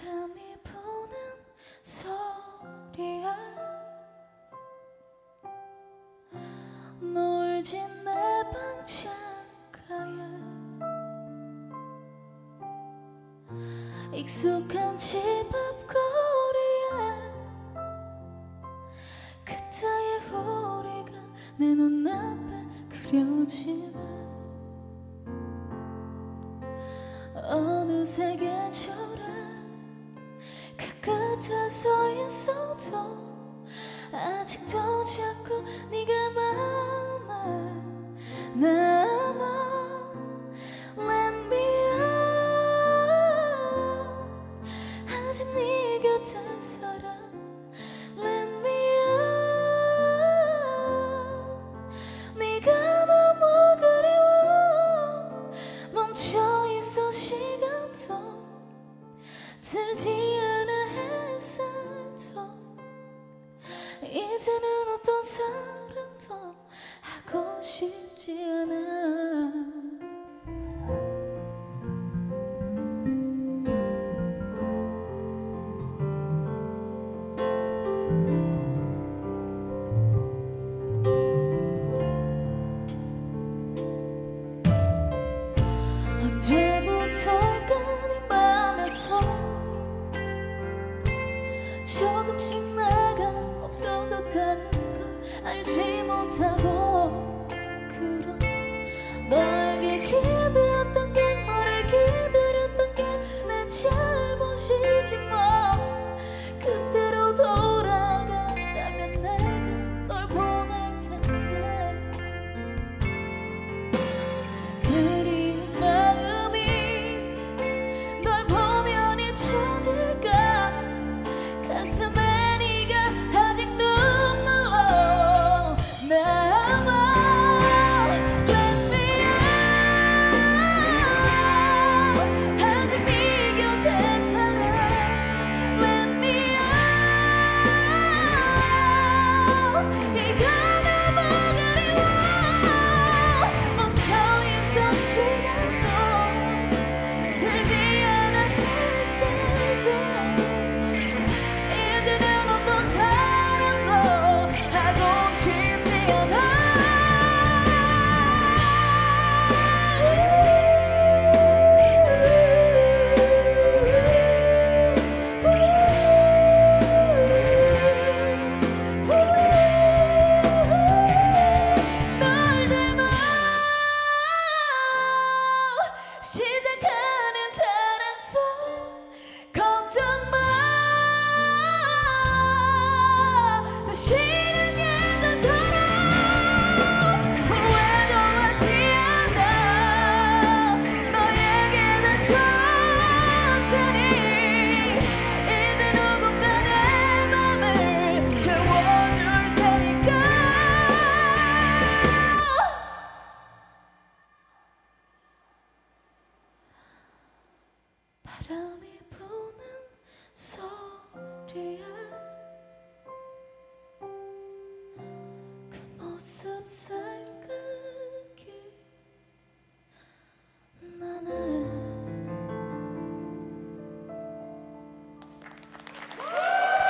바람이 부는 소리야. 놀진 내 방창가에 익숙한 집 앞 거리에 그때의 우리가 내 눈앞에 그려지네. 어느새 계절 에 가까다 서 있어도 아직도 자꾸 네가 마음에 남아 Let me out. 아직 네 곁에 살아 Let me out. 네가 너무 그리워. 멈춰 있어 시간도 들지 이제는 어떤 사랑도 하고 싶지 않아. 언제부턴가 네 맘에서 걸 알지 못하 바람이 부는 소리에 그 모습 사이